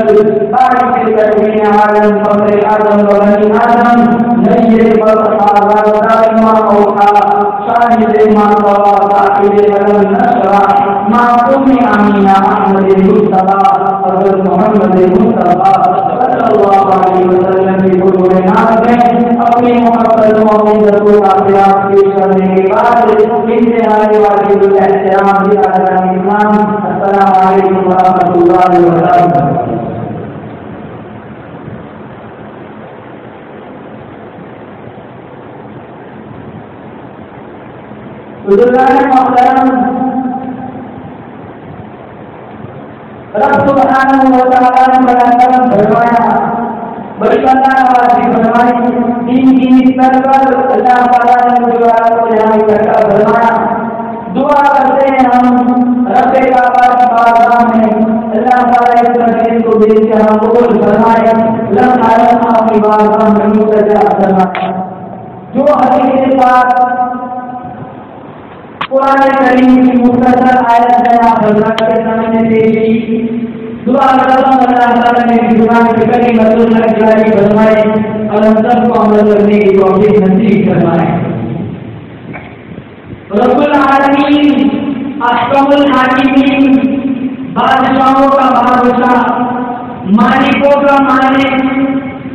के करीम आलम फख्र आदम व बनी आदम नबी पर आला दाइमा औका शाहिद मा तवा साहिद अलम नशरा मासूम आमीना अहमद मुस्तफ़ा हज़रत मोहम्मद मुस्तफ़ा सल्लल्लाहु अलैहि वसल्लम की गुरु नाम में अपनी मोहब्बत मोहब्बत का प्रयास पेश करने के बाद इनसे आने वाले एहतराम भी आदम इस्लाम अस्सलाम वालेकुम व रहमतुल्लाहि व बरकातहू रब सुब्हानहु व तआला ने बड़ा फरमाया बड़ी अल्लाह फरमाई दीन की स्तर पर अल्लाह ताला ने मुझे को यहाँ इकट्ठा फरमाया दुआ करते हैं हम रब की बारगाह में अल्लाह ताला इस मस्जिद को देख के हम कबूल फरमाए लम आलम आपकी बारगाह में मुतजा फरमाए जो हदीस पाक कुरान करीम की मुख्तसर आयत है आप हज़रत के सामने देखी दुआ करता हूँ, अल्लाह ताला ने ज़ुबान की करीम अल्लाह जारी फरमाए और हम सबको अमल करने की तौफीक नसीब फरमाए। रब्बुल आलमीन, अहकमुल हाकिमीन, बादशाहों का बादशाह, मालिकों का मालिक,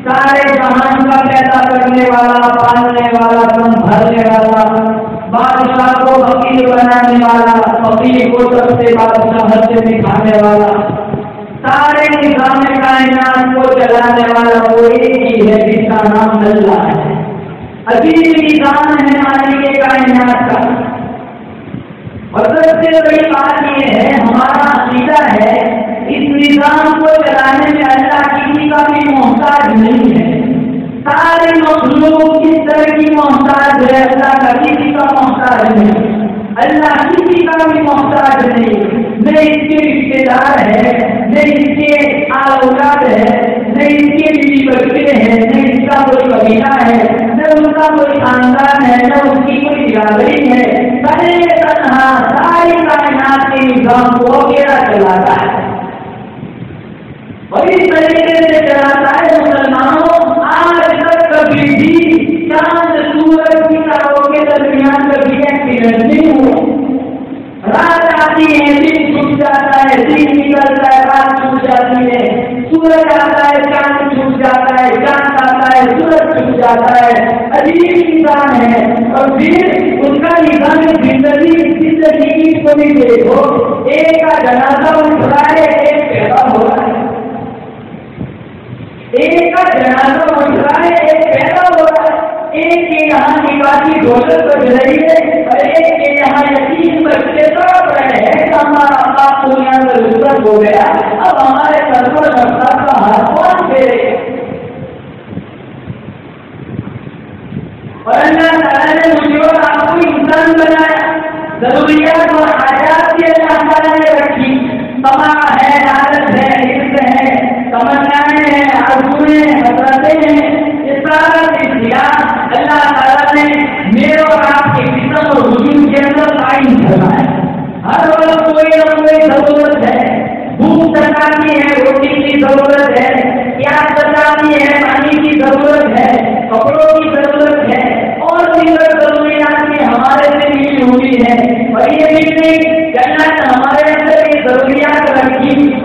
सारे जहान का पैदा करने वाला, पालने वाला संभालने वाला बादशाह को वकील बनाने वाला फकीर को सबसे बादशाह से दिखाने वाला। सारे निज़ाम कायनात को चलाने वाला वो एक ही है जिसका नाम अल्लाह है। अजीब निज़ाम है मालिक कायनात का। और सबसे बड़ी बात यह है, हमारा अकीदा है, इस निज़ाम को चलाने में अल्लाह किसी का भी मोहताज नहीं है। सारे मखलूक इस तरह की मोहताज है अल्लाह का किसी का मोहताज नहीं अल्लाह किसी का भी मोहताज नहीं न इसके रिश्तेदार है न इसके औलाद है न इसके बीवी बच्चे हैं न इसका कोई कबीला है न उनका कोई खानदान है न उसकी कोई बिरादरी है बड़े तनहा सारी कायनात के निज़ाम को अकेला चलाता है और इस तरीके से चलाता है मुसलमानों कभी भी चाँद, सूरज की के दरमियान कभी एक्सीडेंट नहीं हुआ रात आती है, दिन छूट जाता है, दिन निकलता है, रात छूट जाती है। सूरज आता है, चाँद छूट जाता है, चाँद आता है, सूरज छूट जाता है। अजीब निशान है और फिर उनका निशान ज़िंदगी ज़िंदगी को भी देखो। एक का जनाजा उठ रहा है, एक पैदा हो रहा है। एक का जनाजा उठ है एक पैदा हो रहा है। एक के यहाँ निकासी दौलत बच रही है और एक के यहाँ यतीम बच्चे तड़प रहे हैं हमारा बाप दुनिया में रुद्रत हो गया। अब हमारे सर पर रफ्तार का हाथ कौन फेरे और अल्लाह ताला ने मुझे और आपको इंसान बनाया। जरूरियात और हाजात भी अल्लाह ताला ने रखी। तमा है, आदत है हिस्स है तमन्नाएँ हैं हसरतें हैं। ये सारा दिया अल्लाह ताला ने मेरे और आपके जिस्म और वजूद के अंदर कायम करना है। हर वक्त कोई ना कोई ज़रूरत है। भूख सताती है, रोटी की ज़रूरत है, प्यास सताती है, पानी की ज़रूरत है, कपड़ों की ज़रूरत है, और दीगर जरूरियात की हमारे से मिली हुई है। और ये मिलने जन्नत हमारे अंदर ये रखी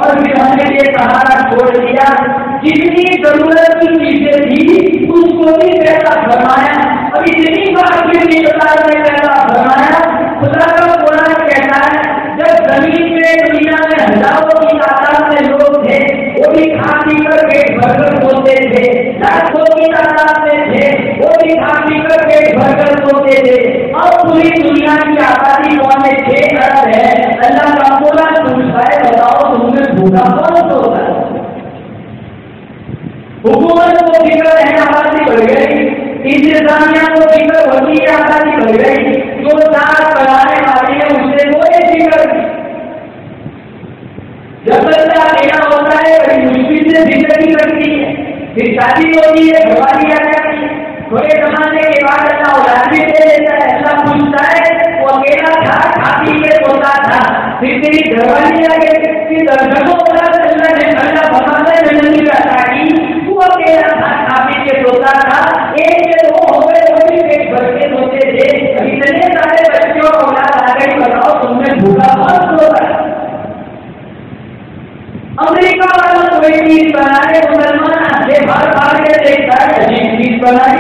और फिर हमने ये सहारा छोड़ दिया। जितनी ज़रूरत की चीज़ें थी, उसको भी पैसा फरमाया और इतनी बार फिर निकलार ने पैसा फरमाया खुदा का कुरान कहता है, जब ज़मीन पे दुनिया में हज़ारों की तादाद में लोग थे, वो भी खा पी कर पेट भरकर सोते थे। लाखों की तादाद में थे, वो भी खा पी कर पेट भरकर सोते थे। और पूरी दुनिया की आबादी पौने छह अरब है। अल्लाह का पूरा बताओ कौन है हुकूमत को फ़िक्र है आबादी बढ़ गई इंतजामिया को फ़िक्र होती है आबादी बढ़ गई जो साथ बनाने वाली है। उससे कोई फ़िक्र जब बच्चा लेना होता है बड़ी मुश्किल से ज़िंदगी कटती है। फिर शादी होती है घरवाली आ जाती है थोड़े जमाने के बाद अल्लाह औलाद दे देता है अल्लाह पूछता है, वो अकेला था खा के सोता था? फिर तेरी घरवाली आ गई फिर दर्शकों औलाद अल्लाह ने अल्लाह बताता है ज़िंदगी का ताकि तू अकेला था खा के सोता था। एक के दो हो गए वो भी पेट भर के सोते थे। इतने सारे बच्चे और औलाद आ गई, बताओ तुमने भूखा कौन सो रहा है अमेरिका वाला तो कोई चीज़ बनाए, मुसलमान ये बार बार के देखता है अजीब चीज़ बनाए।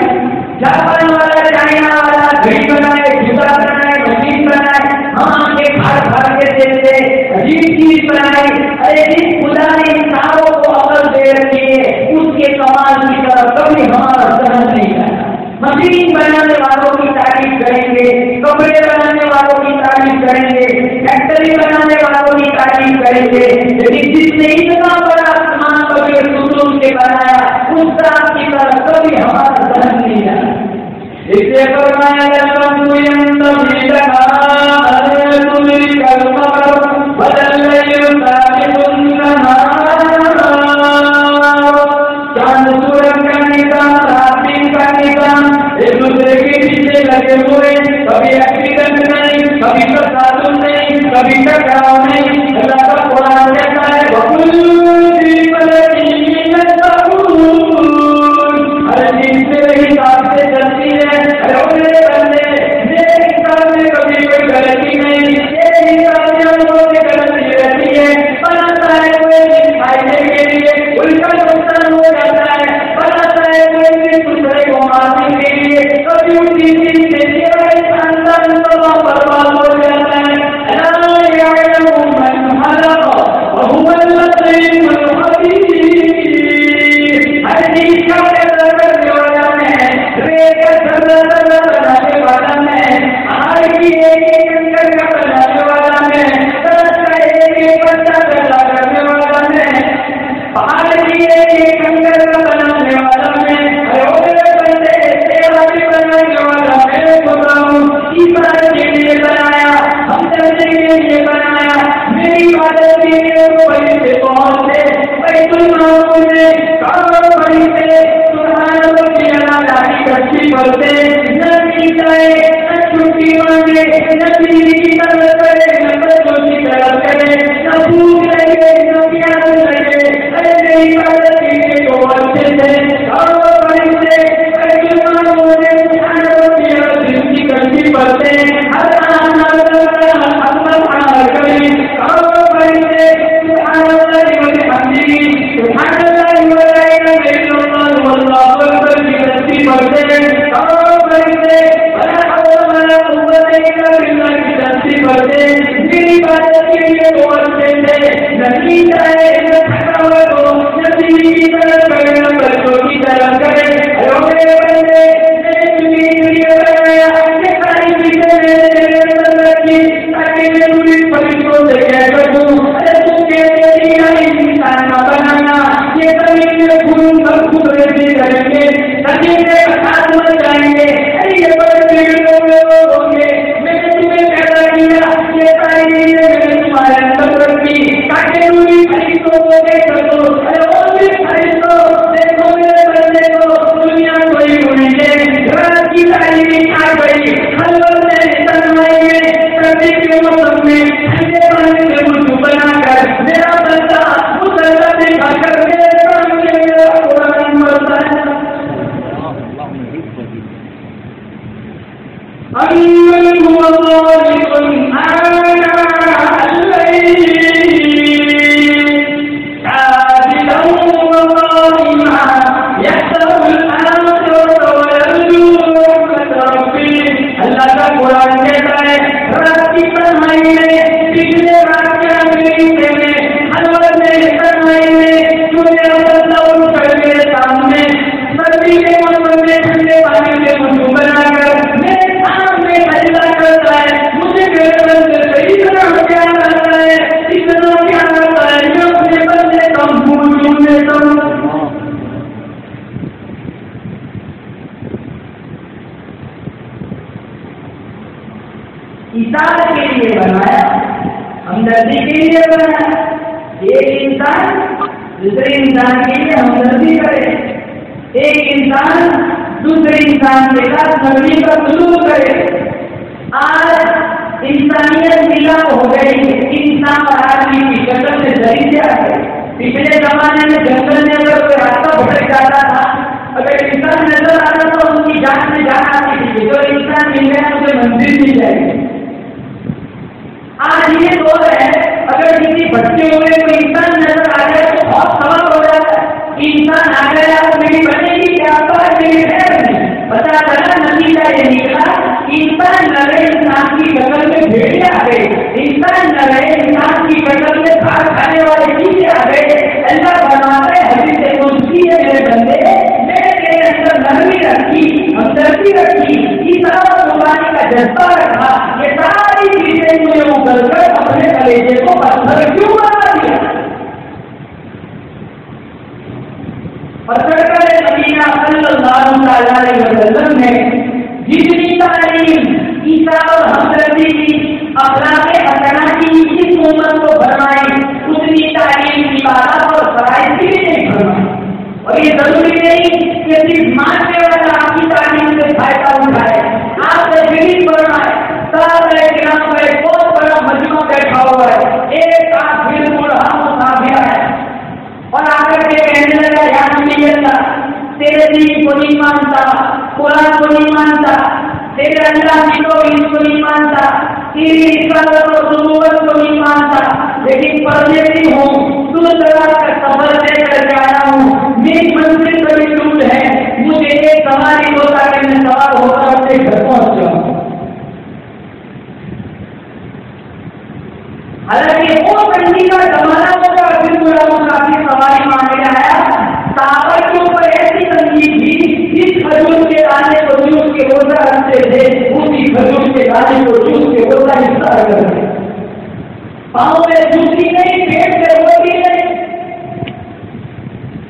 जापान वाला, चाइना वाला घड़ी बनाए जूता बनाए, मशीन बनाए। हम ये भार भार के देखते, अजीब चीज़ बनाए। अरे जिस खुदा ने इंसानों को अकल दे रखी है, उसके कमाल की तरफ़ कभी हमारा सहन नहीं करना मशीन बनाने वालों की तारीफ़ करेंगे, कपड़े बनाने वालों की तारीफ़ करेंगे, फैक्ट्री बनाने करेंगे। यदि जिसने इतना बड़ा आसमान पकड़ सूत्रों से बनाया उसका आपकी तरफ़ कभी हमारा धन नहीं आया इसलिए फरमाया एक दूसरे के पीछे लगे हुए, कभी पढ़ते न मिलते न छुट्टी मांगे न मिली को नहीं मानता कुरान को नहीं मानता तेरे अल्लाह की इसको नहीं मानता नबूवत को नहीं मानता लेकिन परदेसी हूँ तरह का सफ़र लेकर जा रहा हूँ मेरी मंजिल बड़ी दूर है मुझे एक सवारी होता कि मैं सवार होकर अपने घर पहुँच जाऊँ हालाँकि वो कंडी का जमाना होगा फिर पूरा मुसाफिर सवारी मांगे आया सावर के खजूर के दाने को जूस के रोजा रखते थे उसी खजूर के दाने को जूस के रोजा हिस्सा करते पाँव में जूसी नहीं, पेट से रोटी नहीं।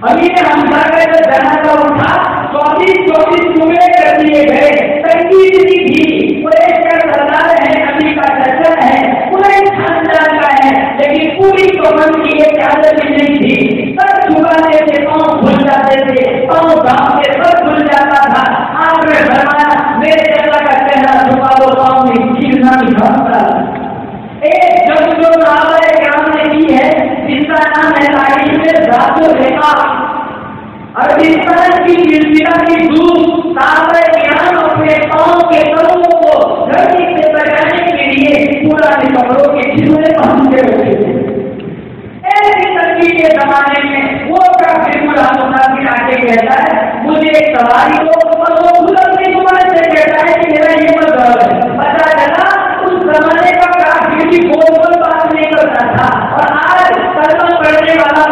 अभी ने हम घर में जनाजा उठा चौबीस चौबीस टुकड़े कर दिए गए। इतनी थी कुरैश का सरदार है नबी का चचा है कुरैश खानदान का है, लेकिन पूरी कमर की एक भी नहीं थी। सर झुकाते थे पाँव खुल जाते थे, पाँव गाँव फरमाया मेरे चचा का चेहरा झुका दो पाँव में नहीं भागता एक जो नावल ग्राम ने की है, जिसका नाम है तारीख में रातों रेखा अरबिस्तान की गिरगिरा की दूध सावर ज्ञान अपने पाँव के कदमों को धरती से बचाने के लिए पुराने कपड़ों के झिलने पहनते होते थे। तंगी के जमाने में वो का बिल्कुल की आगे कहता है। मुझे एक सवारी को और वो खुद अपनी ज़ुबान से कहता है कि मेरा ये मत है पता चला, उस जमाने का काफ़ी भी बोल बोल बात नहीं करता था। और आज कलमा पढ़ने वाला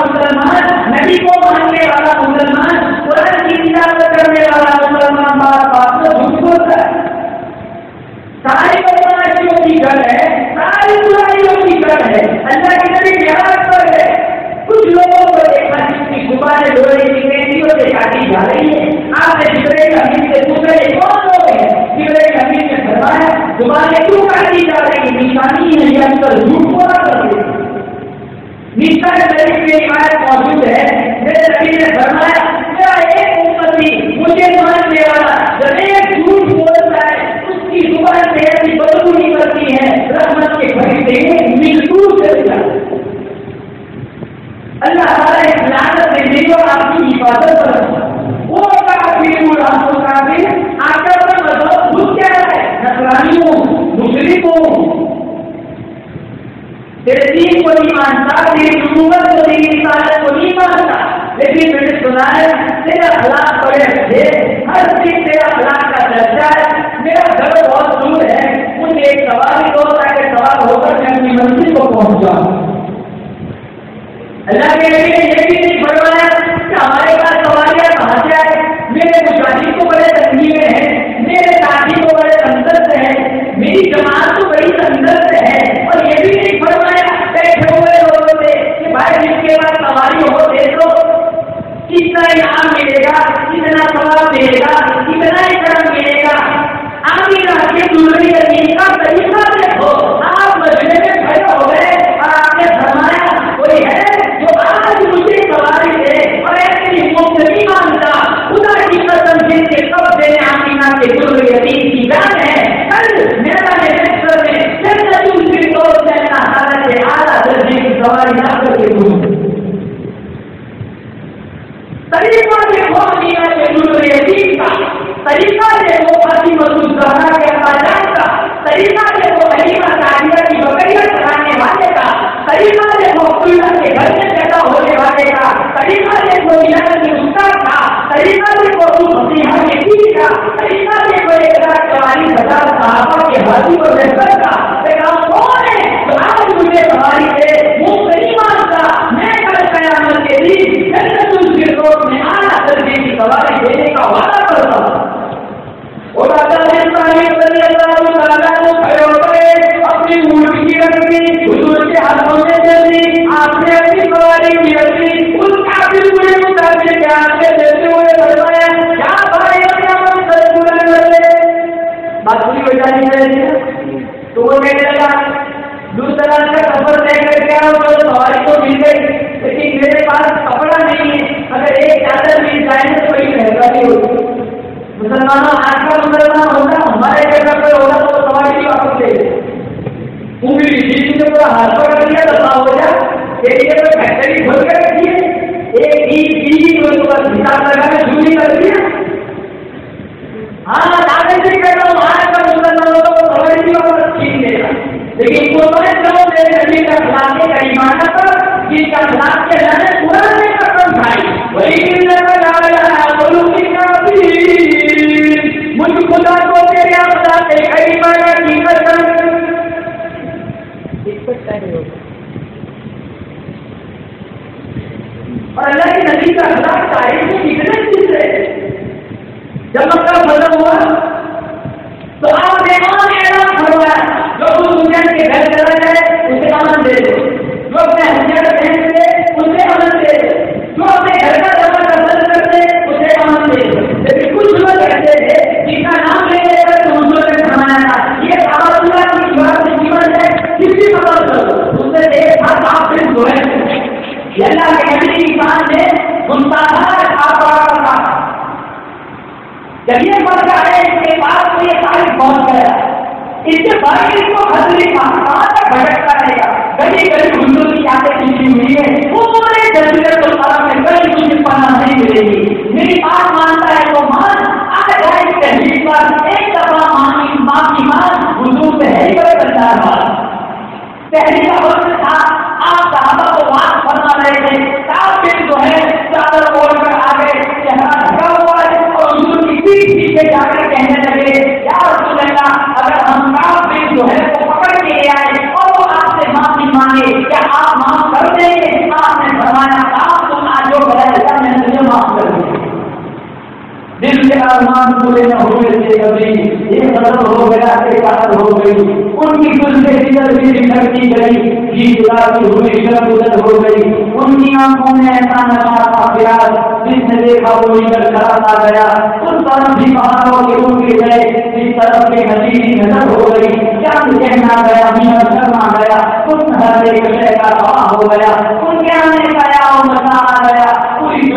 आसमान पूरे न हुए थे कभी ये गलत हो गया के कारण हो गई। उनकी से इधर भी बिखरती गई जी की हुई इधर उधर हो गई। उनकी आँखों में ऐसा नशा था, प्यार, जिसने देखा वो इधर खड़ा आ गया। उस तरफ़ भी पहाड़ों के उड़ गए इस तरफ़ के नदी की नज़र हो गई। चाँद कहना गया? मीना शर्मा गया। उस हर एक विषय का हवा हो गया। उनके आने का याव मज़ा आ गया।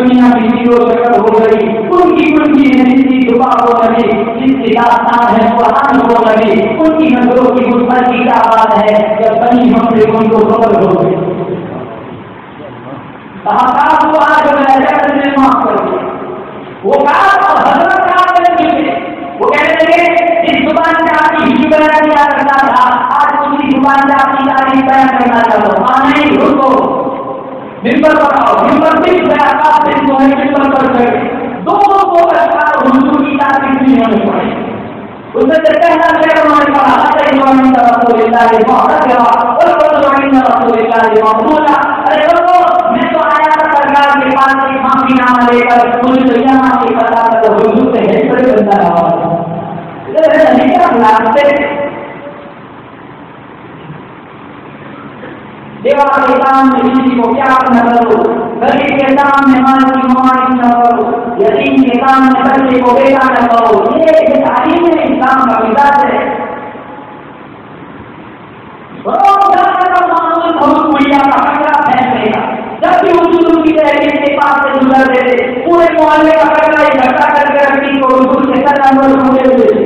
दुनिया की ज़ीरो शक्ल हो गई। उनकी उनकी ज़िंदगी दुआ हो लगी जिसकी दास्तान है कुरान हो लगी उनकी नज़रों की गुस्सा की क्या बात है, जब बनी हमसे उनको खबर हो गई। कहा वो आज मैंने माफ़ कर दिया वो कहा और हज़रत का वो कहने लगे जिस ज़ुबान से आपकी हिस्ट्री बयान किया करता था, आज उसी ज़ुबान से आपकी तारीफ़ बयान करना चाहो हाँ नहीं, रुको। मिम्बर पर आओ मिम्बर से आप से जो है मिम्बर पर चढ़े दोनों को सरकार हुजूर की तारीफ़ नहीं होनी पड़े उसने तो कहना चाहिए क्या उन्होंने कहा अरे इमाम रसूल इल्लाह बहुत गया और बोलो इमाम रसूल इल्लाह मौजूदा अरे बोलो मैं तो आया था सरकार के पास एक माफीनामा लेकर मुझे तो यह माफ़ी पता था तो हुजूर से हेल्प कर बंदा रहा इधर नहीं क्या बुलाते देवा के सामने किसी को क्या न करो गरीब के सामने मान की मान न करो यतीम के सामने बच्चे को बेटा न करो ये तालीम है इस्लाम का मिजाज है जब भी उस की तहरीर के पास से गुजर देते पूरे मोहल्ले का कचरा इकट्ठा करके रखी को उस के नंबर होने देते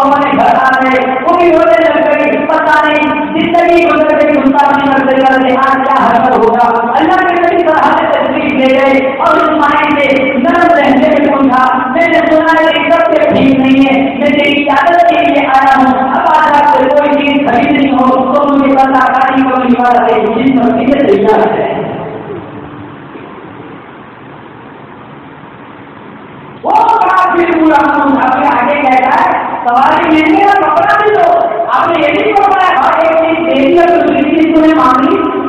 और घर आ गए वो लग गई, पता नहीं, ज़िंदगी गुजर गई, उनका नहीं मर गई आज क्या हरकत होगा। अल्लाह के नबी तरह से तस्वीर ले गए और उस माई ने नरम रहने में पूछा, मैंने सुना है कि सब ठीक नहीं है, मैं तेरी इजाज़त के लिए आया हूँ। अब आज आपसे कोई चीज़ खरीदनी हो तो मुझे बता गाड़ी को निवार दे जिस मर्ज़ी से तैयार है। बहुत बड़ा फिर पूरा है सवारी लेंगे और कपड़ा भी दो आपने ये भी पकड़ा है और एक चीज़ देनी और दूसरी चीज़ तुम्हें मांगी।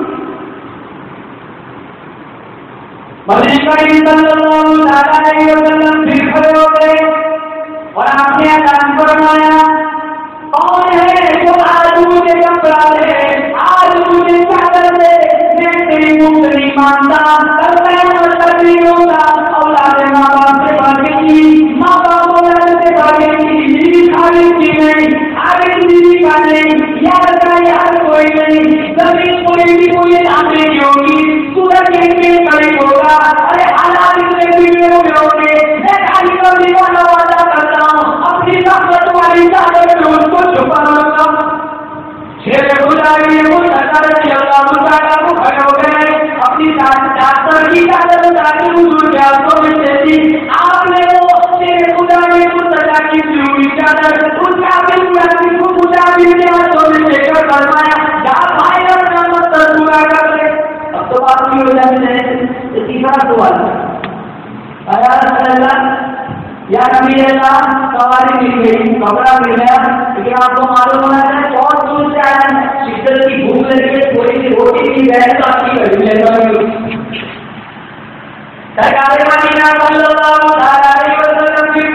फिर खड़े हो गए। और आपने अजान फरमाया, कौन है जो आज मुझे कपड़ा दे? आज मुझे चादर दे। मैं तेरी मुक्त नहीं मानता कल मैं मतलब नहीं होता औलाद माँ बाप से भागेगी माँ बाप औलाद से भागेगी खाएगी नहीं आगे बीवी का नहीं यार का यार कोई नहीं ज़मीन कोई भी कोई सामने नहीं होगी सूरज एक करीब होगा अरे हालात इतने बिगड़े हुए होंगे मैं खाली का दीवाना वादा करता हूँ अपनी ताकत वाली चादर में उसको छुपा रखता हूँ शेर गुजारी वो सरकार की अल्लाह को खड़े हो गए अपनी चादर की चादर उतारी हुजूर के हाथों में आपने वो शेर गुजारी को सजा की पूरी चादर उस काफिर गुजारी को मुजाहिर के हाथों में लेकर फरमाया जा भाई और नमत पूरा कर ले। अब तो बात की हो जाती है। ये तीसरा सवाल आया सल्लल्लाहु या नबी अल्लाह सवारी मिल गई कपड़ा मिल गया। लेकिन आपको मालूम होना चाहिए बहुत दूर से आया है की भूख लगी है, थोड़ी सी रोटी मिल गए तो आपकी लगी सरकार मदीना सल्लल्लाहु अलैहि वसल्लम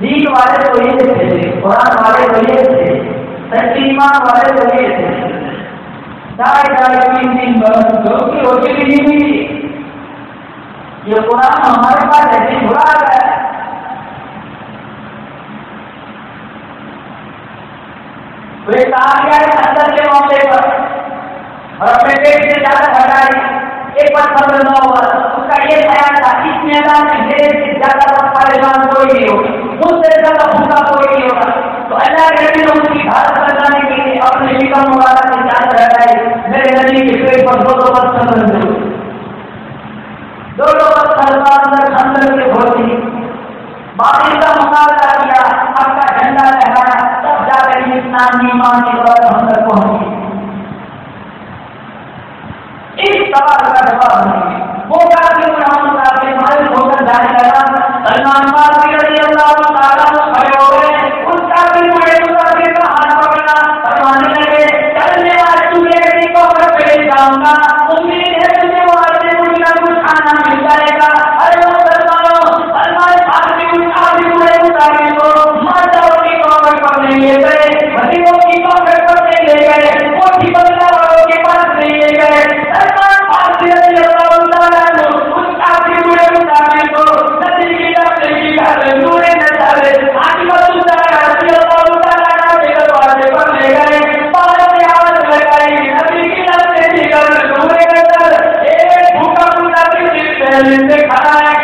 दीन वाले तो ये थे कुरान वाले तो ये थे सच्चीमान वाले तो ये थे। ढाई ढाई तीन तीन बरस जो की होती भी नहीं थी। ये कुरान हमारे पास ऐसे बुरा है। वे तालिया अंदर के मौके पर, और अपने पेट से ज़्यादा हटाई एक बार पत्र न हुआ उसका ये ख्याल था इस मैदान में मेरे से ज़्यादा परेशान कोई नहीं होगा मुझसे ज़्यादा भूखा कोई नहीं होगा तो अल्लाह के ने उसकी घात बचाने के लिए अपने निकम मुबारक से ज़्यादा हटाई मेरे नबी के पेट पर दो दो पत्थर बंद हुए दो दो पत्थर अंदर अंदर के भोती बाकी का मुकाबला किया आपका झंडा लहराया तब जाकर ईमान की तरफ़ हम तक पहुँची इस सवाल का जवाब नहीं वो काफ़ी हम काफ़ी मालूम होकर जाने लगा सलमान फारसी रज़ी अल्लाह ताला खड़े हो गए। उस काफ़ी बड़े मुसाफिर का हाथ पकड़ा। फरमाने लगे चलने वाले तुझे एक कब्र पे ले जाऊँगा। उम्मीद है तुझे वहाँ से कुछ ना कुछ खाना मिल जाएगा। अरे वो सलमान सलमान फारसी उस काफ़ी बड़े मुसाफिर को माताओं की कब्र पर नहीं ले गए भतीजों की कब्र पर नहीं ले गए। मुसाफिर जिस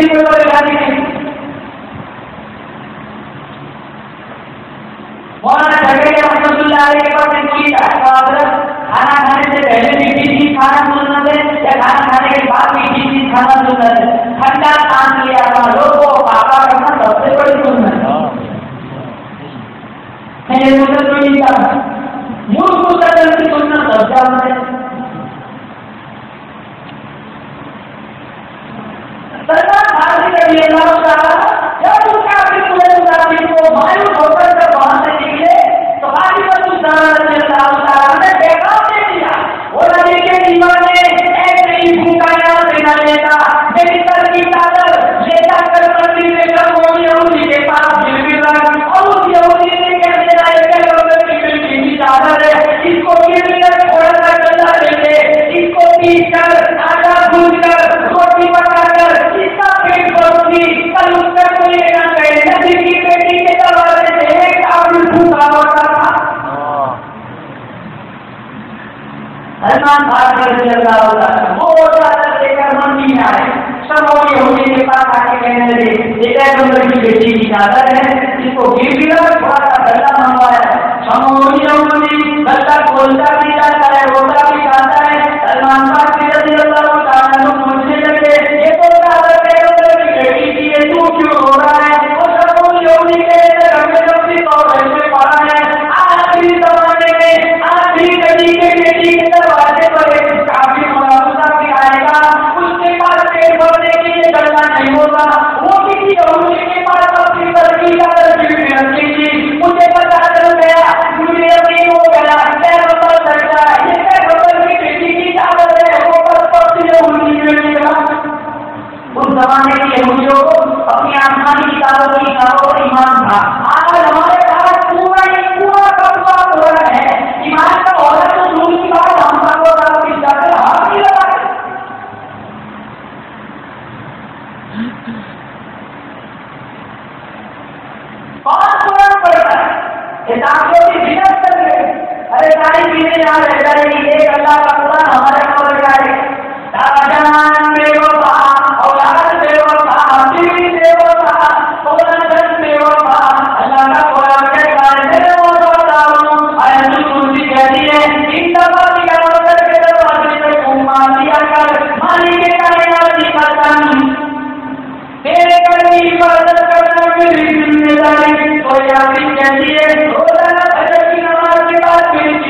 भी के खाना खाने से पहले भी खाना सुनना या खाना खाने के बाद मीठी चीज़ खाना सुनना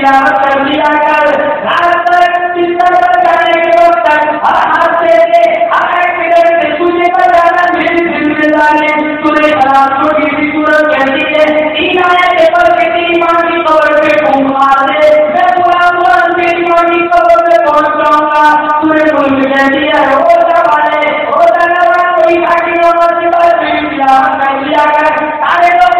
तिलावत कर दिया कर। रात तक चिंता कर जाने के वक्त हर हादसे से हर एक मिनट से तुझे पर जाना मेरी ज़िम्मेदारी। तुझे सलामतों की भी सूरत कहती है। तीन आए पेपर के तीन ईमान की कबर पे घूमा दे। मैं पूरा पूरा तेरी ईमान की कबर पे पहुँच जाऊँगा? तुझे मुल्क कहती है ओ जवाने ओ जवाने कोई काटी नमाज़ के मेरी तिलावत कर लिया कर। सारे लोग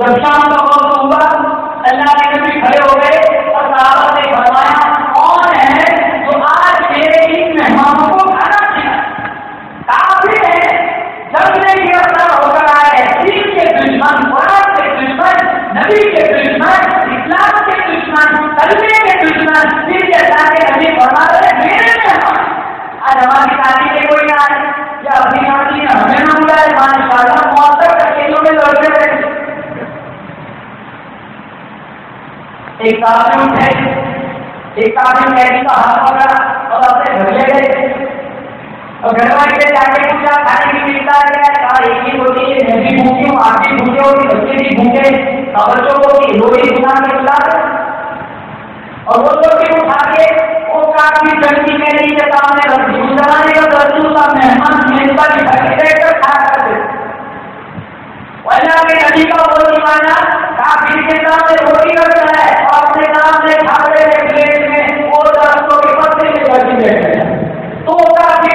வருஷாந்த एक काफ़ी उठे एक काफ़ी कैदी का हाथ पकड़ा और अपने घर ले गए। और घर वाले से जाके पूछा खाने की चिंता है कहा, एक ही रोटी है, मैं भी भूखी हूँ, आप भी भूखे होगी बच्चे भी भूखे और बच्चों को भी रोटी बना के खिला और वो रोटी उठा के, वो काफ़ी जल्दी कैदी के सामने रख दी उस का रसूल का मेहमान मेजबा की में बैठकर खा करते अल्लाह के नबी का वो दीवाना काफ़ी के सामने रोटी रखता है और अपने सामने खाते हुए प्लेट में वो दरख्तों के पत्ते में बैठी बैठे तो वो काफ़ी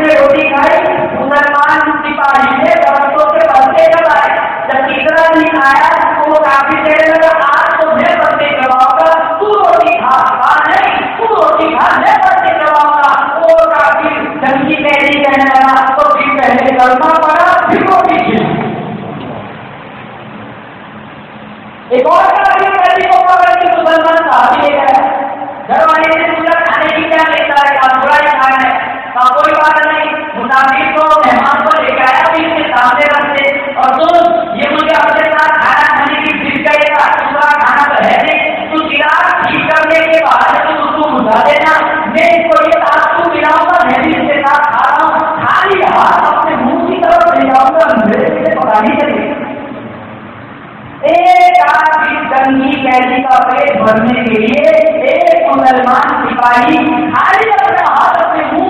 से रोटी खाई, मुसलमान की पारी ने बरसों से बदले कब जब तीसरा दिन आया तो वो काफ़ी देर लगा, आज तो मैं बदले करवाऊँगा तू रोटी खा खा नहीं, तू रोटी खा, मैं बदले करवाऊँगा वो काफ़ी जंगी पहली कहने लगा तो फिर पहले करना पड़ा, फिर रोटी खिल एक और काफ़ी पहली को पकड़ के मुसलमान साहब ये घर वाले ने पूछा, खाने की क्या लेता है? आप बुरा ही खाना कोई बात नहीं। मुसाफिर को मेहमान को लेकर आया भी इसके सामने रखते। और तो ये मुझे अपने साथ खाना खाने की का खाना तो है नहीं। ठीक करने के बाद उसको देना। मैं इसको ये मिलाऊँगा मैं भी इसके साथ खा रहा हूँ। खाली हाथ अपने मुँह की तरफ़ तो पता नहीं एक आदमी कैदी का पेट भरने के लिए एक मुसलमान सिपाही खाली अपना हाथ अपने मुँह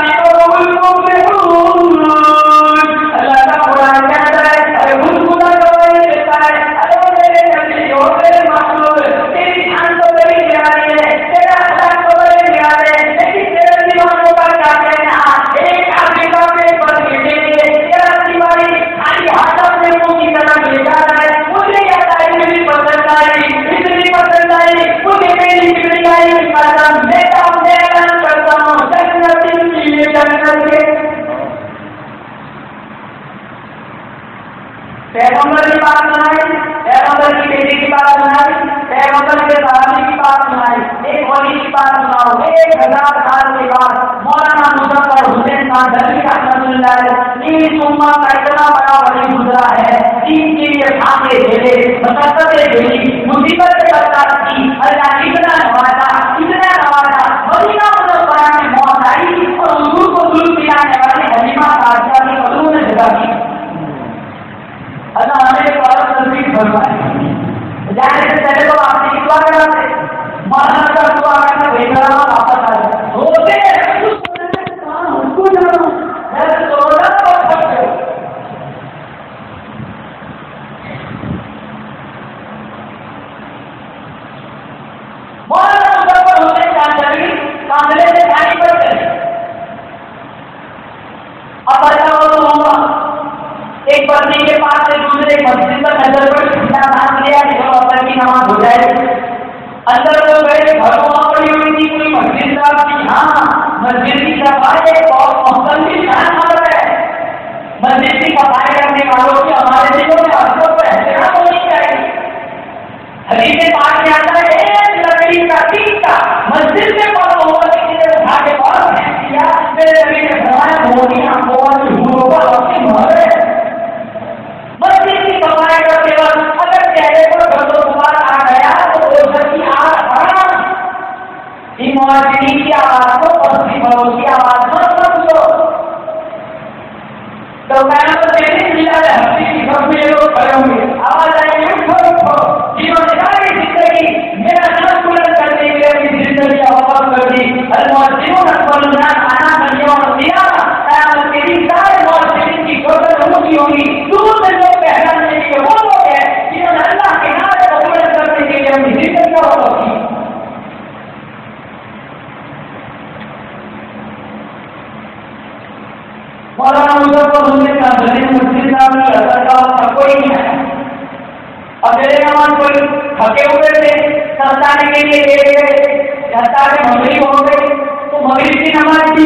हो गई तो मगरिब की नमाज़ थी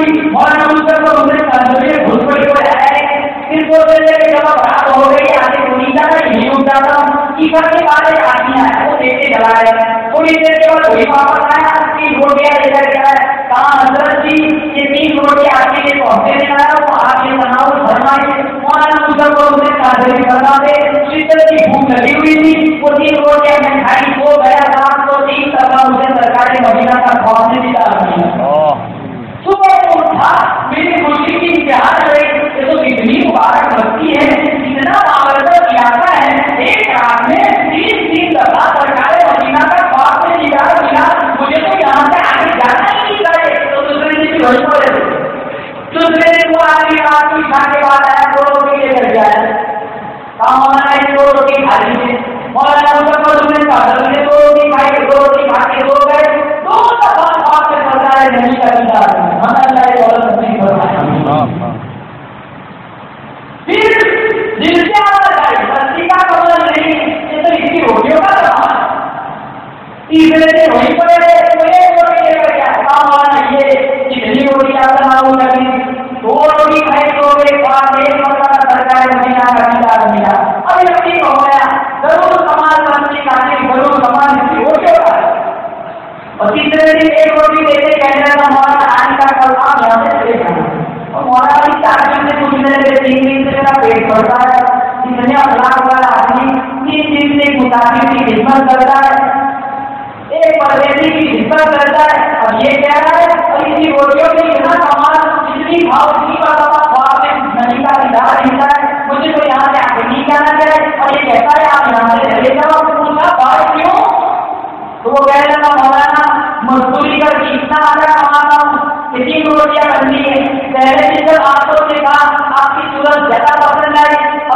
को आए फिर लेके जब रात हो गई आगे उन्हीं का था यही उठ जाता ईसा के एक आदमी आया वो देखे चला गया थोड़ी देर के बाद वही वापस आया रोटियाँ लेकर के आया कहा हज़रत जी ये तीन रोटियाँ आपके लिए पहुँचे नहीं वो आपके बनाओ फरमाए मौलाना मुजफ्फर हुसैन कादरी दे। शिद्दत की भूख लगी हुई थी। वो तीन रोटियाँ मैं खाई गया को तीन दफ़ा मुझे सरकारी मदीना का खौफ ने दिला सुबह को उठा, मेरी खुशी की इंतहा रही ये तो मुबारक है, इतना बाबरकत इलाका है। दूसरे दिन दूसरे वो आदमी रात को खा के दो रोटी लेकर के आया कहा मौलाना दो रोटी खा लीजिए मौलाना मुजफ्फर हुसैन का हमने दो रोटी खाई दो रोटी खा के दो गए दो दफ़ा खौफ से सरकार नहीं का हम अल्लाह की औरत नहीं फरमाया फिर दिल से आई बस्ती का कमल नहीं ये तो इसकी रोटियों का सवाल तीसरे दिन वहीं तो गया ये कितनी रोटी आप बनाओ लगी दो रोटी खाई दो एक बार एक मरतबा सरकार महीना का दीदार मिला अब यकीन हो गया ज़रूर समाज मंत्री का ज़रूर समाज की दिन एक रोटी देते कहने लगा मौलाना आज का कल आप यहाँ से चले जाना और मौलाना भी चार दिन से पूछने लगे तीन दिन से मेरा पेट भरता है। इतने अखलाक वाला आदमी तीन दिन से मुताबिक की खिदमत करता है? एक की खिदमत करता है। ये कह रहा है, और रोटियों इतना कमाल, इतनी भाव, इतनी का नदी का है। मुझे तो यहाँ से आगे नहीं जाना और ये कहता है, आप यहाँ से चले जाओ। क्यों? तो वो कह मौलाना, मजदूरी कर इतना आधा कमाता हूँ। कितनी रोटियाँ बननी है। पहले दिन जब आपकी सूरत ज़्यादा पसंद आई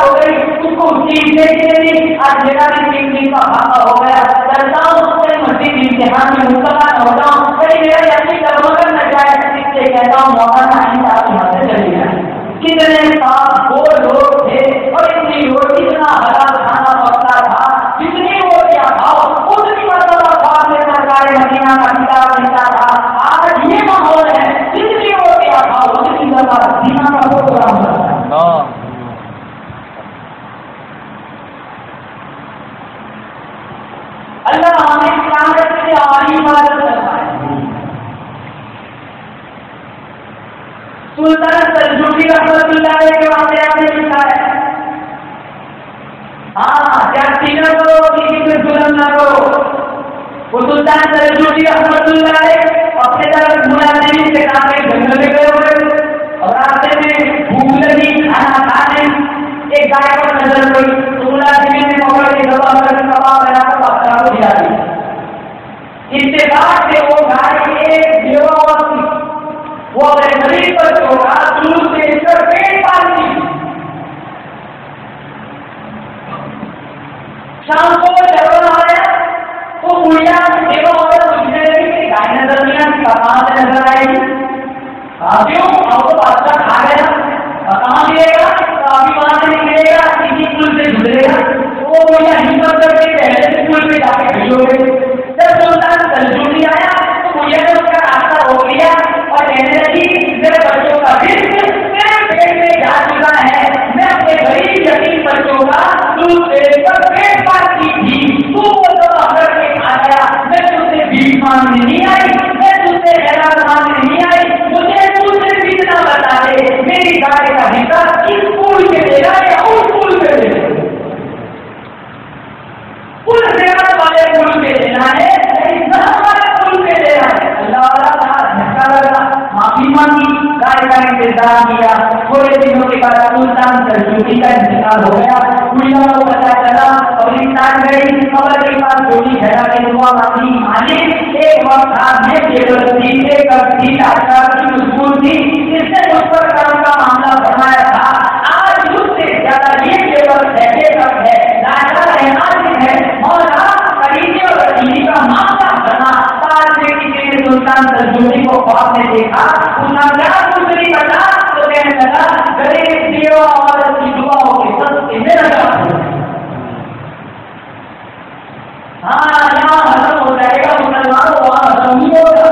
हो गई। उसको उसकी के लिए आज मेरा भी दिन का भागा हो गया। चलता हूँ कहीं मस्जिद इम्तिहान में मुस्तफ़ा होता हूँ। कहीं मेरा यकीन डगमगन न जाए इससे कहता हूँ, मौका नहीं आप यहाँ से चले जाए। कितने साफ़ वो लोग थे और इतनी रोटी इतना हरा खाना पकता था जितनी रोटियाँ खाओ उतनी मरतबा खाने सरकारी मदीना का किताब लिखता था आज ये माहौल है जितनी रोटियाँ खाओ उतनी दफ़ा मदीना का प्रोग्राम करता है अल्लाह हमें क्यामत के हमारी इबादत करवाए सुल्तान सलजूकी रहमतुल्लाह के लिखा है हाँ। जाति न करो, किसी जुल्म न करो। वो सुल्तान रहमतुल्लाह अपने तरफ़ से काम जंगल में गए हुए और रास्ते में भूख लगी, खाना खाने एक गाय पर नज़र पड़ी तो मुलाजिमी ने पकड़ के दबा कर कबाब बना कर दिया। से वो वो शरीर पर छोड़ा दूर से पेट पालती शाम को जब आया तो बुढ़िया सेवा और पूछने लगी कि गाय नज़र नहीं आती कहाँ नज़र आएगी हाँ क्यों? अब तो बादशाह खा गया। कहाँ मिलेगा अभी वहाँ से निकलेगा किसी पुल से तो वो बुढ़िया हिम्मत करके पहले पुल पे जाके खड़ी हो गई। जब सुल्तान सलजूकी आया तो बुढ़िया ने उसका रास्ता रोक लिया। जा चुका है, मैं अपने गरीब यतीम बच्चों का देकर पेट पालती थी। तू वो तो खा गया, मैं तुझसे भीख नहीं आई, मैं तुझसे हैरान मांगने नहीं आई वक्त हाथ केवल थी एक थी आचार की मज़बूत थी। इसने उस पर कर्म का मामला बढ़ाया था। आज उससे ज़्यादा ये केवल सहके तक है। राजा रहमान है मौला खरीदे और रसीदी का मामला बना। में किसी ने सुल्तान सलजूकी को ख्वाब में देखा। उसका क्या कुछ बता तो कहने लगा, गरीब देवा और की दुआओं के सस्ते में लगा हाँ यहाँ हजम हो जाएगा मुसलमानों वहाँ हजम नहीं होगा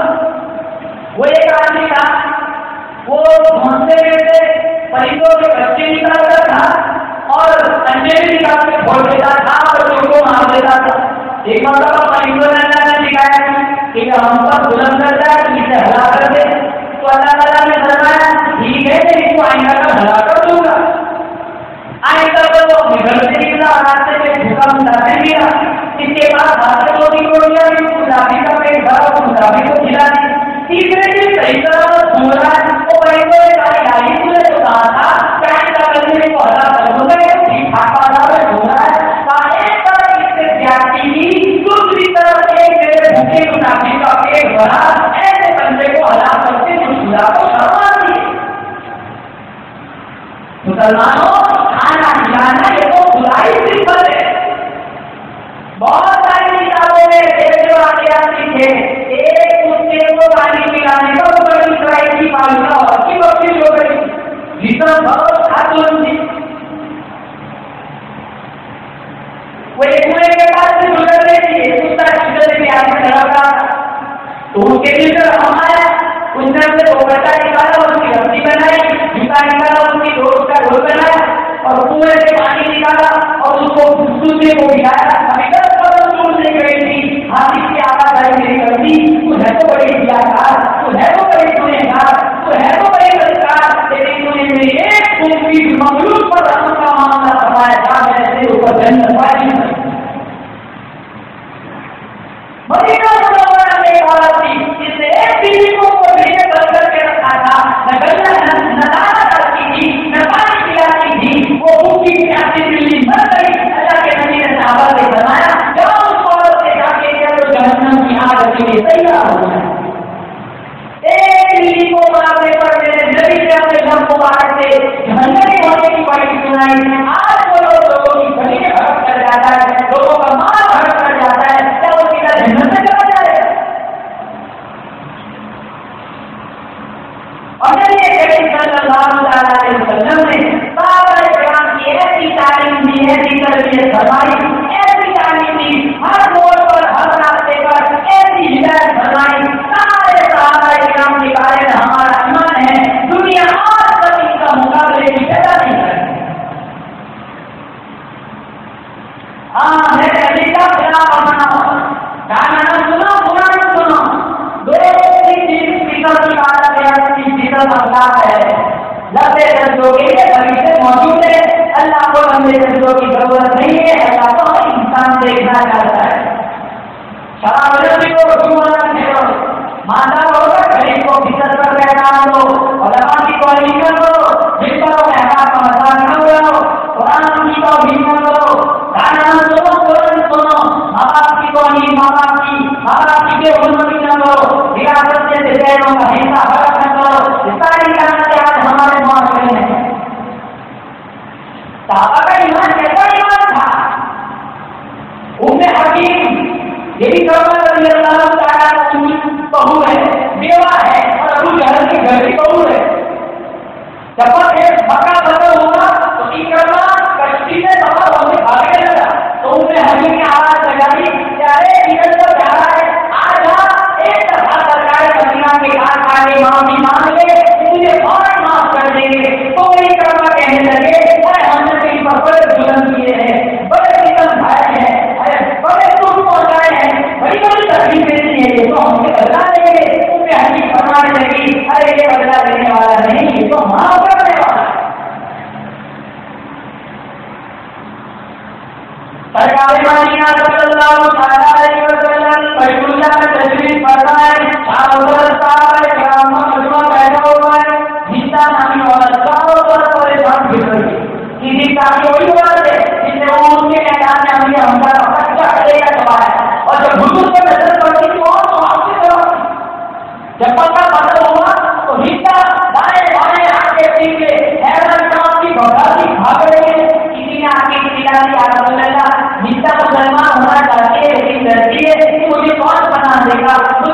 वो एक आदमी था वो घोंसले में से के बच्चे निकालता था और अंडे भी निकाल के फोड़ देता था और बच्चों को मार देता था। एक मतलब परिंदों ने अल्लाह ने सिखाया कि हम सब बुलंद कर जाए तो इसे हला कर दे। तो अल्लाह ताला ने फरमाया, ठीक है मैं इसको आइंदा का हला कर दूँगा। आइंदा तो वो निकल से निकला रास्ते में भूखा मुसाफिर गिरा। इसके बाद हाथ से दो तीन रोटियाँ भी मुसाफिर का पेट भरा मुसाफिर को खिला दी दिन सही तरह वो घूम रहा है वो परिंदों कहा था कि आइंदा करने को हला कर दूँगा ये ठीक ठाक वाला में घूम है। कहा एक तरफ़ इससे ज्यादती की दूसरी तरफ़ एक मेरे भूखे मुसाफिर का पेट भरा, ऐसे बंदे को हला करके मुस्कुरा को शर्म आती मुसलमानों, खाना खिलाना ये तो बुराई सिफत है। बहुत सारी किताबों में देश वाकियात लिखे एक बेटे को पानी पिलाने का ऊपर की सराय की पालिका और की बख्शिश हो गई। जितना बहुत आत्मबंधी वो एक कुएँ के पास से गुजर रहे थे उसका गुजर के आगे चला था तो उसके भीतर हम आया उसने अपने दोपट्टा निकाला उसकी रस्सी बनाई जूता निकाला उसकी रोज का रोज बनाया और कुएँ से पानी निकाला और उसको भूसू से वो मिलाया। हमें दस कदम से गई थी मालिक की आई मेरी गलती तू है तो बड़ी दिया था तू है तो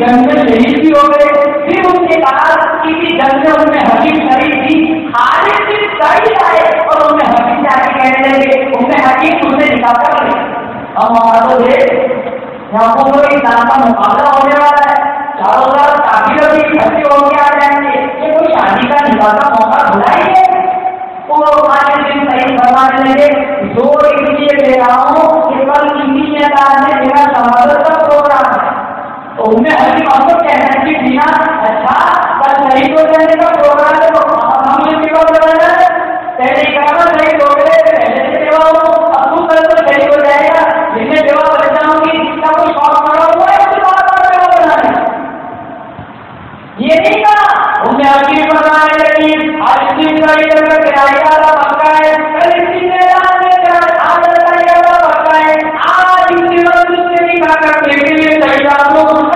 जंगल शहीद भी हो गए, फिर उनके बाद किसी जंगल उनमें हकीम खरीद थी। खालिद भी कई आए और उनमें हकीम जाके कहने लगे, उनमें हकीम उनसे निकाला कर हम हमारा ये यहाँ तो इंसान तो का मुकाबला होने वाला है। चारों तरफ़ काफिलों की इकट्ठे होकर आ जाएँगे ये कोई शादी का निकाह का मौका खुला ही है। वो आने दिन सही फरमाने लगे, ज़ोर इसलिए दे रहा हूँ। कि कल किसी ने कहा मेरा समारोह का प्रोग्राम है। तो उनमें हल्की बात कहना है कि बिना अच्छा बस नहीं तो जाने का प्रोग्राम है तो हम ये सेवा करवाना है। पहले ही कराना नहीं तो पहले सेवा हो अब तुम कर तो सही हो जाएगा। जिसमें सेवा करता हूँ, कि कोई शौक पड़ा हुआ है उसके बाद आप सेवा बनाने ये नहीं कहा उनमें हल्की बनाना है, कि आज दिन का ये जगह किराया पक्का है, कल इसी आज करने के लिए चाहिए आप लोग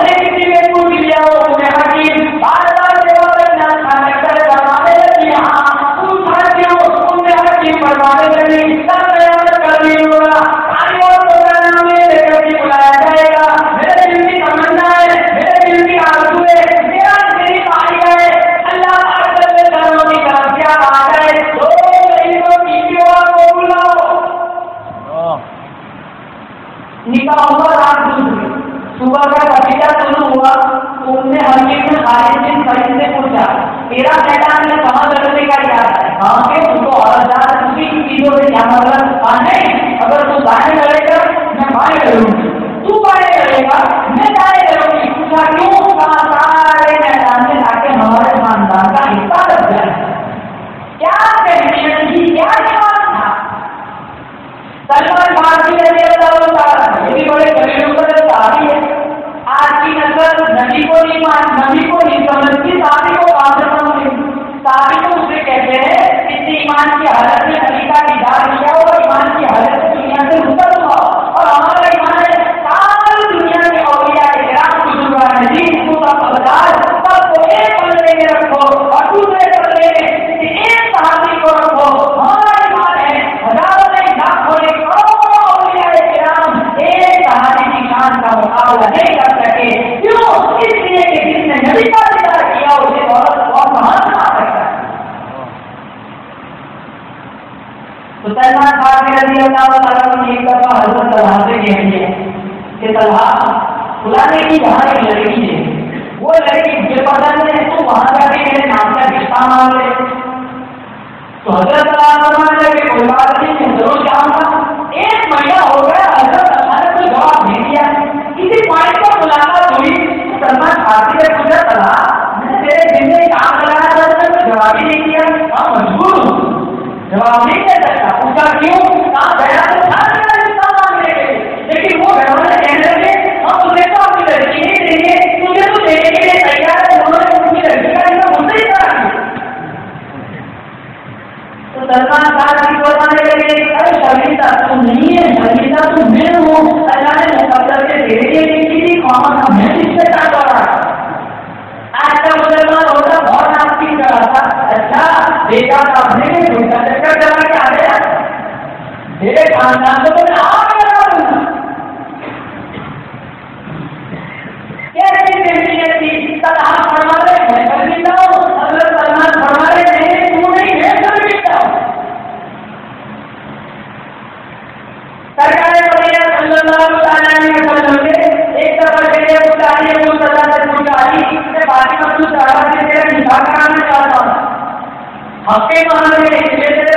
हफ़्ते मामले में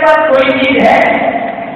पास कोई चीज़ है?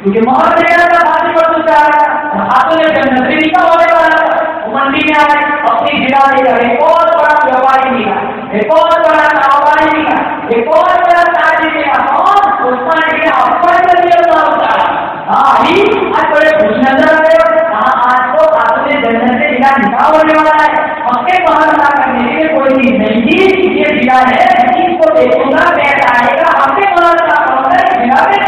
क्योंकि मोहम्मद देना था फांसी पर तो चाह रहा हाथों में भी निकल होने वाला वो मंडी में आए, अपनी जिला लेकर एक बहुत बड़ा व्यापारी मिला एक बहुत बड़ा कारोबारी मिला एक बहुत बड़ा ताजी मिला कौन उस्मान के अफसर कर दिया था उसका हाँ। अभी आज बड़े खुश नज़र आ रहे हाँ आज तो में जन्नत जिला निकाल होने वाला है। पक्के बाहर ना करने के कोई चीज़ नहीं थी। ये जिला है इसको देखूँगा आएगा। हमने बाहर जिला में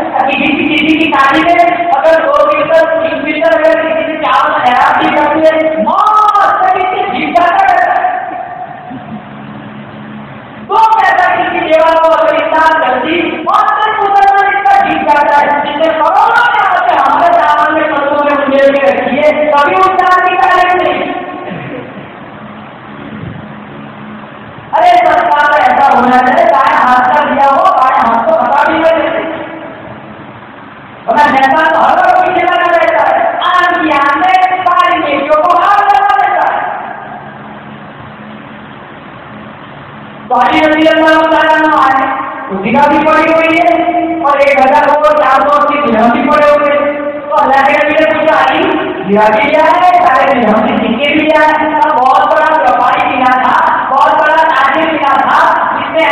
किसी किसी की शादी में अगर दो मीटर तीन मीटर अगर किसी ने चावल भी है है। तो पैसा किसी देवा को अगर इंसान करती मौत से मुसलमान इसका जीत जाता है। जिसने करोड़ों में आते हमारे चावल में के रखिए कभी उसका निकाले नहीं। अरे सरकार ऐसा होना चाहिए बाएँ हाथ का दिया हो तो हर वक्त पीछे लगा रहता है। आनंद की आँख में सारी नेकियों को बाहर लगा देता है। तो अली रज़ी अल्लाह ताला आए। उसकी का हज़ार को अल्लाह के दिया बहुत बड़ा व्यापारी था, बहुत बड़ा ताजिर था। जिसने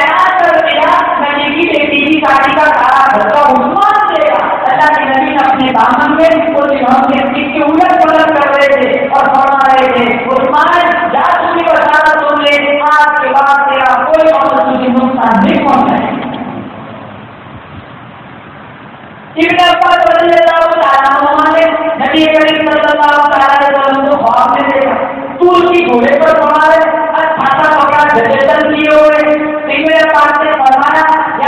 थे वो हम इसके उलट पलट कर रहे थे और फरमा रहे थे। उस्मान जा तुझे बताना सुन आज के बाद तेरा कोई और तुझे नुकसान नहीं पहुँचाए इब्न अब्बास रज़ियल्लाहु ताला अन्हु ने नबी करीम सल्लल्लाहु अलैहि वसल्लम को ख्वाब में देखा। तू उसकी घोड़े पर सवार है। अच्छा सा पकड़ा जजेतन किए हुए इब्न अब्बास ने फरमाया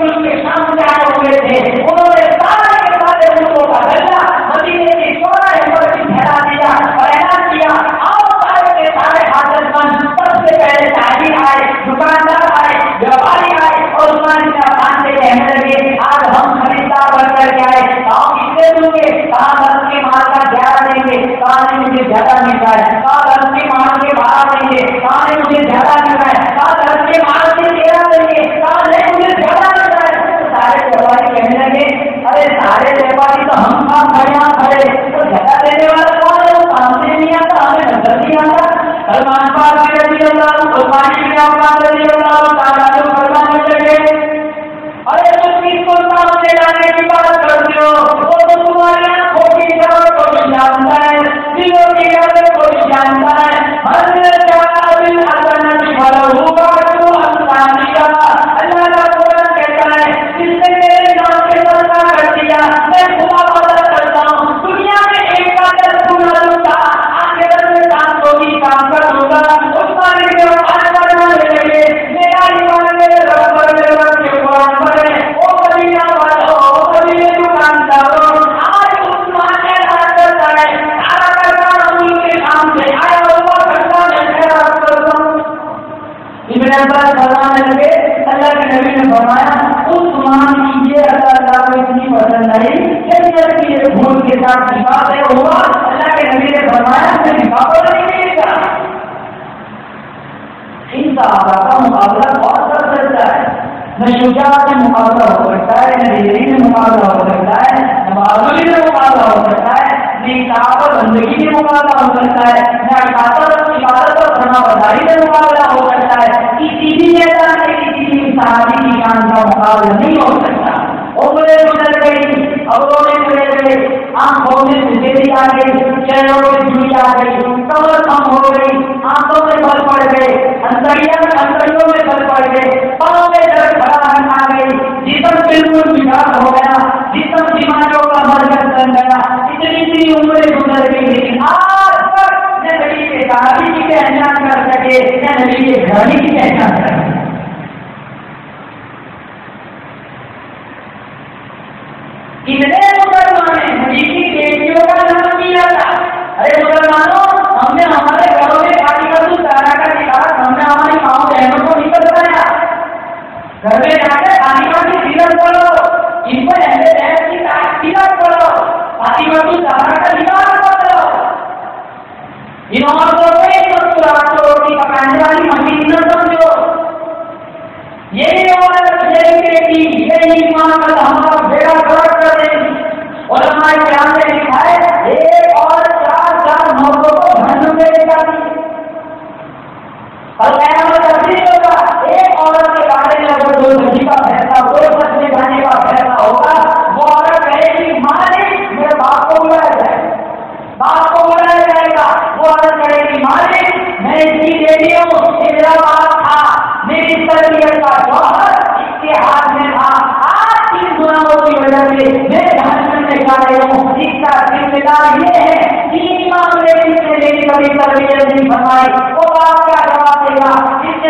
गंगे के मुल्क के सामने हुए थे उन्होंने सारे के सारे मुल्कों का गल्ला मदीने की चौराहे पर फैला दिया और ऐलान किया आओ सारे के सारे हाजतमंद सबसे पहले ताजिर आए, दुकानदार आए, व्यापारी आए, और उस्मान अफ्फान से कहने लगे, आज हम खरीदार बन करके आए कहा कितने दूँगे? कहा दस के माल का ग्यारह देंगे कहा मुझे ज़्यादा मिल रहा कहा दस के माल के बारह देंगे कहा मुझे ज़्यादा मिल रहा कहा दस के माल के तेरह देंगे कहा सारे व्यापारी कहने लगे, अरे सारे व्यापारी तो हम काम खड़े यहाँ खड़े तो ज़्यादा देने वाला कौन है? सामने नहीं आता, हमें नज़र नहीं आता। सलमान पाक रज़ी अल्लाह उस्मान बिन अफ्फान रज़ी अल्लाह ताला को फरमाने लगे अरे तुम किसको सामने लाने की बात करते हो, वो तो तुम्हारी आँखों की खबर को भी जानता है, दिलों की खबर को भी जानता है। हर जगह दिल अचानक भरा होगा। मैं वादा करता हूँ। दुनिया में एक का शुजात में मुकाबला हो सकता है न में मुकाबला हो सकता है न बहादुरी में मुकाबला हो सकता है बंदगी में मुकाबला हो सकता है। मुकाबला मुकाबला नहीं हो सकता। आँखों में बल पड़ गए अंतरिया में बल पड़ गए, पाँव में दर्द जिसम बिल्कुल बिगाड़ हो गया। जिसम बीमारियों का मरकज बन गया। इतनी इतनी उम्र गुजर गई, लेकिन आज तक न नबी के दादी की पहचान कर सके न नबी के घरानी की पहचान कर सके।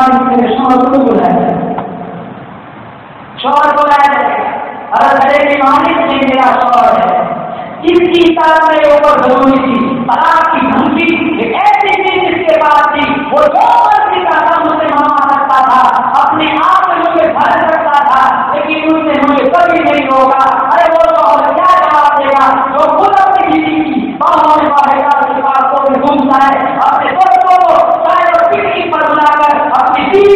नहीं मान मेरे शोर को बुलाया शोर बुलाया अरे मेरे की से मेरा शोर है। इसकी तार मेरे ऊपर ज़रूरी थी? तलाक की धमकी ऐसी चीज़ जिसके पास थी वो जो मर्ज़ी का काम मुझे मना सकता था, अपने आप में मुझे भर सकता था, लेकिन उसने मुझे कभी नहीं रोका। अरे वो तो और क्या जवाब देगा? जो खुद अपनी बीवी की बाहों में तो भी घूमता है अपने दोस्तों को चाहे वो पिकनिक पर बुलाकर अपनी बीवी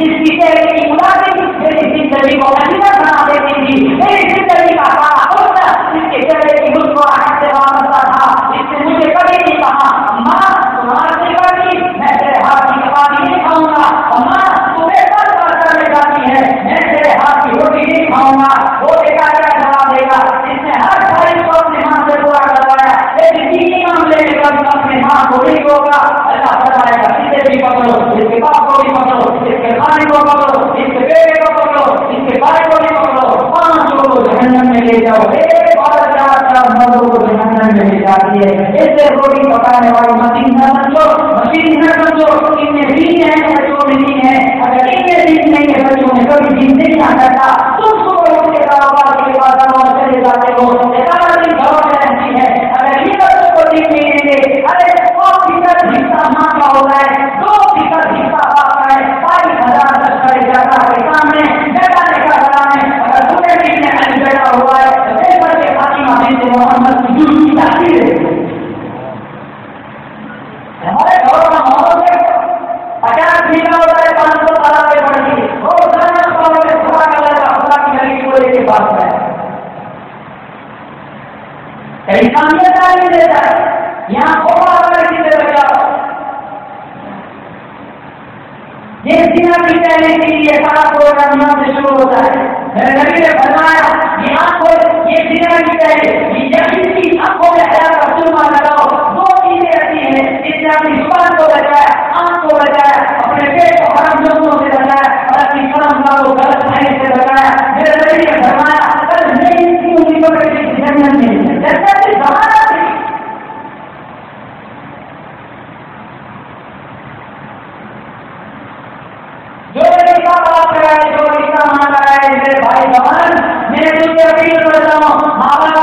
इसकी चेहरे की मुलाजिम मेरी ज़िंदगी को गनीमत बना देती थी मेरी ज़िंदगी का सारा होता इसके चेहरे की मुस्कुराहट से वापसता था इसने मुझे कभी नहीं कहा अम्मा तुम्हारा सेवा की मैं तेरे हाथ की कबाड़ी नहीं खाऊँगा अम्मा तुम्हें पर पर करने जाती है मैं तेरे हाथ की रोटी नहीं खाऊँगा वो बेटा क्या जवाब देगा इसने हर भाई को अपने हाथ से पूरा करवाया लेकिन दीनी मामले में कभी अपने हाथ को नहीं होगा अल्लाह फरमाएगा इसे भी पकड़ो इसके बाप को भी पकड़ो इसके भाई को इसके बेटे को पकड़ो इसके भाई को भी पकड़ो पाँचों को जहन्नम में ले जाओ एक और चार चार मर्दों को जहन्नम में ले जाती है इससे रोटी पकाने वाली मशीन न समझो मशीन न समझो इनमें दीन है बच्चों में दीन है अगर इनमें दीन नहीं है बच्चों में कभी दीन नहीं आ सकता तुम सुबह के बाद चले जाते हो। देता है। यहाँ खोपा वाला किसे लग ये सीना की पहले के लिए सारा प्रोग्राम यहाँ से शुरू होता है। मेरे नबी ने फरमाया, ये आँखों ये सीना की पहले, ये यकीन की आँखों में हया का लगाओ। दो चीज़ें ऐसी हैं जिसने अपनी ज़ुबान को बचाया, आँख को बचाया, अपने पेट को हराम लोगों से बचाया, और अपनी कर्म को गलत खाने से बचाया। मेरे नबी ने फरमाया कल नहीं इसकी पकड़ के जन्नत में जन्नत की जमानत थी जो रिश्ता बात कराए जो रिश्ता मांग कराए बहन मैं तुझे अपील करता हूँ माँ का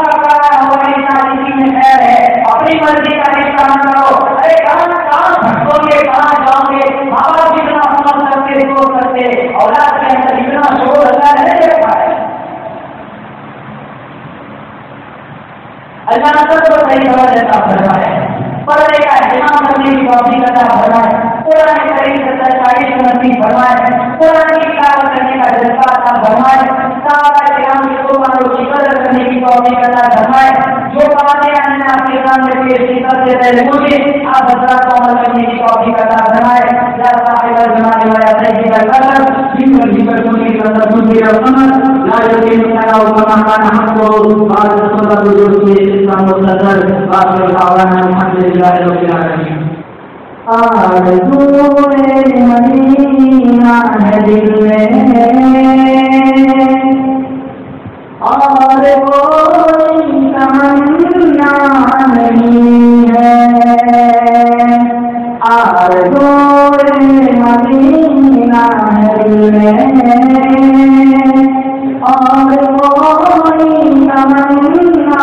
हुआ रिश्ता इसी में खैर है। अपनी मर्ज़ी का रिश्ता न करो। अरे कहाँ कहाँ भटकोगे, कहाँ जाओगे? माँ जितना समझ सकते सोच सकते औलाद के अंदर इतना शोर अल्लाह नहीं रखा है। अल्लाह सबको सही समझ देता फरमाए पर्दे का इस्तेमाल करने की तौफीक अता फरमाए? कुरान करीम से सरकारी नसीब फरमाए। कुरान की तिलावत करने का जज्बा अता फरमाए। साहबा की कुर्बानों की कदर करने की तौफीक अता फरमाए जो बातें हमने आपके सामने पेश की सबसे पहले मुझे आप हजरात को अमल करने की तौफीक अता फरमाए या साहिब जमाने वाला सही का कदर जिन जिकर सुनी कदर सुनी और समझ यकीन करा और कमा कान हमको बाद सुना बुज़ुर्ग के इस्लाम और नज़र आखिर आवाना अल्हम्दुलिल्लाह रब्बिल आलमीन आरज़ूए मदीना है दिल में और कोई है आरज़ूए मदीना है दिल में और कोई तमन्ना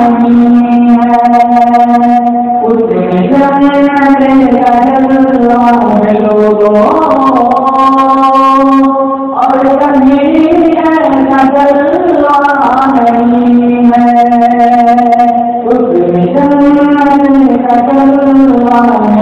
नहीं है।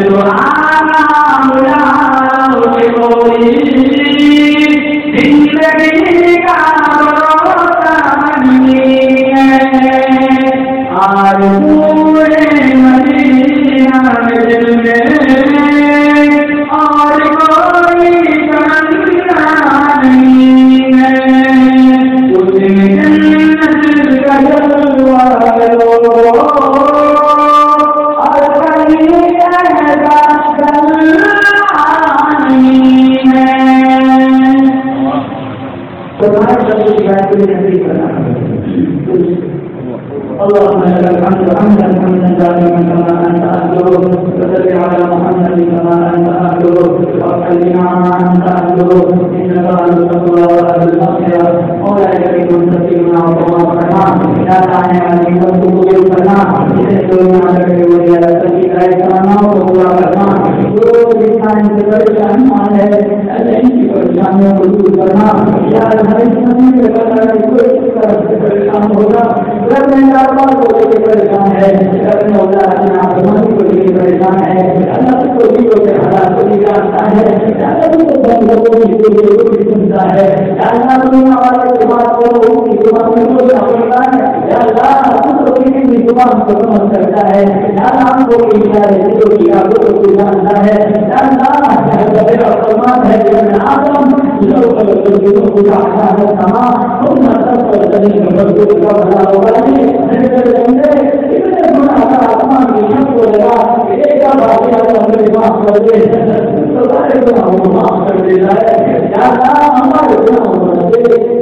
अब को समझ सकता है अल्लाह हमको इशारे से जो किया वो तो जानता है। अल्लाह तेरा फरमान है कि मैं आदम जो कल जो खुदा है समा तुम मतलब पर चलने में बंदे का भला होगा नहीं मेरे बंदे इतने गुनाह का आत्मा की शक को लगा एक का बाकी अगर हमें माफ़ कर दे। तो सारे गुनाहों को माफ़ कर देता है। अल्लाह हमारे गुनाहों को दे।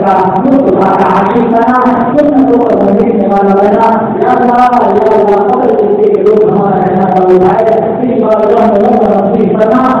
को लोग हमारा लोग हमें फरमा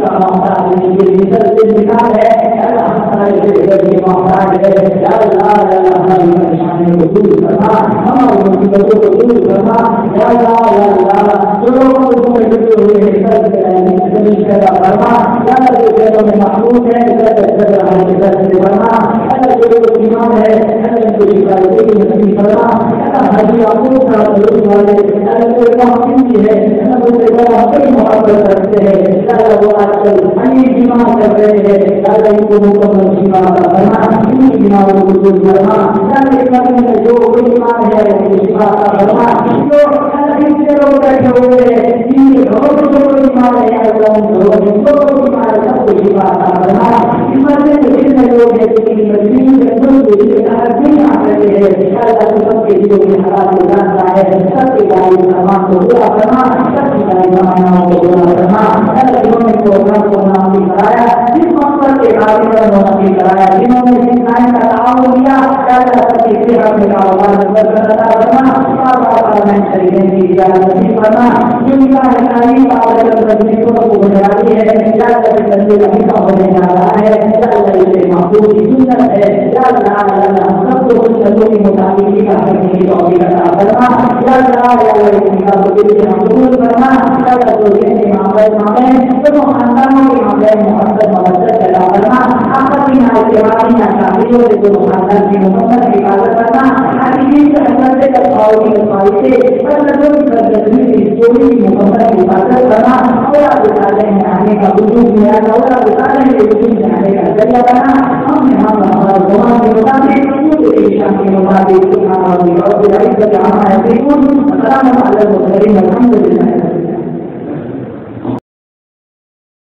का सारा का का मोहताज ये निकल से निकाल है अल्लाह हमारे तेरे घर मोहताज है अल्लाह अल्लाह हमारी परेशानी को दूर करना हमारी मुसीबतों को दूर करना अल्लाह अल्लाह जो लोगों को तुम्हें हुए हैं कर ज़मीन पैदा करना अल्लाह जो शहरों में महबूब है कर कर हमारे घर से बनना अल्लाह जो लोग बीमार है अल्लाह उनको शिकायत की नसीब करना अल्लाह हजी आपको का ज़रूर वाले अल्लाह कोई काम की है अल्लाह कोई काम कोई करते हैं अल्लाह वो आजकल अनेक बीमार कर रहे हैं अल्लाह इनको मुकम्मल शिफा करना इनकी बीमारों को दूर करना अल्लाह में जो कोई बीमार है उसको शिफा करना जो अल्लाह जिनसे लोग बैठे हुए हैं जिनके घरों में जो कोई बीमार है अल्लाह उन घरों में जो कोई बीमार है सबको शिफा करना इस मसले में जितने लोग हैं जिनकी मजबूरी में दुख के कारण नहीं आ सकते हैं अल्लाह तो सबके दिलों के हालात को जानता है सबके गाड़ी सामान करना करना प्रोग्राम को मुनाफी कराया जिस मकसद के गाड़ी पर मुनाफी कराया जिन्होंने सिखाने का ताउन दिया अल्लाह सबकी सेहत में कारोबार करना पार्लियामेंट खरीदने की इजाज़त नहीं करना दुनिया है तारीफ़ पावर को बुनियादी है अल्लाह के बंदे का होने जा रहा है अल्लाह इसे महबूब की सुन्नत है अल्लाह हम सबको सुन्नतों के मुताबिक ही काम करने की तौफीक अता करना अल्लाह अल्लाह इस किताब को दिल से मकबूल करना अल्लाह तो जिसने मामले मांगे तो खानदानों के मामले में मोहब्बत मोहब्बत अदा करना आपकी ना इस्तेमाल ना शादियों से जो खानदान की मुकम्मल हिफाजत करना हकीकी से अंदर से तकवाओं की रखवाली से बंदों की बदलनी की चोरी की मुकम्मल हिफाजत करना और आप विचारे में आने का वजूद में आना और आप विचारे में वजूद में आने का ज़रिया हमने हम हमारा जवान के मुताबिक पूरे ईशान के मुताबिक अल्लाह और का जहाँ है बिल्कुल सलाम अलैहि व सल्लम